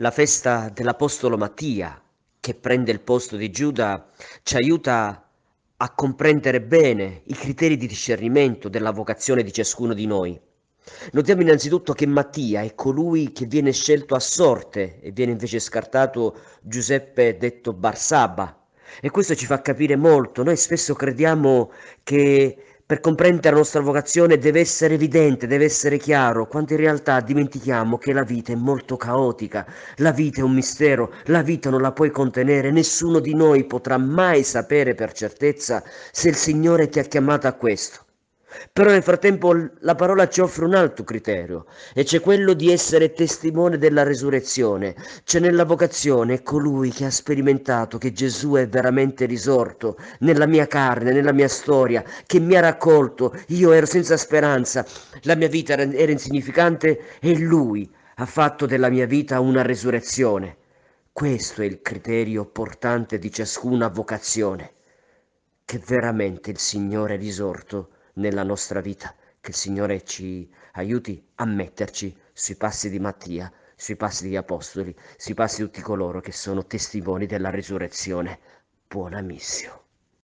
La festa dell'Apostolo Mattia, che prende il posto di Giuda, ci aiuta a comprendere bene i criteri di discernimento della vocazione di ciascuno di noi. Notiamo innanzitutto che Mattia è colui che viene scelto a sorte e viene invece scartato Giuseppe detto Barsaba. E questo ci fa capire molto. Noi spesso crediamo che per comprendere la nostra vocazione deve essere evidente, deve essere chiaro, quando in realtà dimentichiamo che la vita è molto caotica, la vita è un mistero, la vita non la puoi contenere, nessuno di noi potrà mai sapere per certezza se il Signore ti ha chiamato a questo. Però nel frattempo la parola ci offre un altro criterio, e c'è quello di essere testimone della resurrezione. C'è nella vocazione colui che ha sperimentato che Gesù è veramente risorto nella mia carne, nella mia storia, che mi ha raccolto, io ero senza speranza, la mia vita era, era insignificante e lui ha fatto della mia vita una resurrezione. Questo è il criterio portante di ciascuna vocazione, che veramente il Signore è risorto nella nostra vita. Che il Signore ci aiuti a metterci sui passi di Mattia, sui passi degli Apostoli, sui passi di tutti coloro che sono testimoni della risurrezione. Buona missio.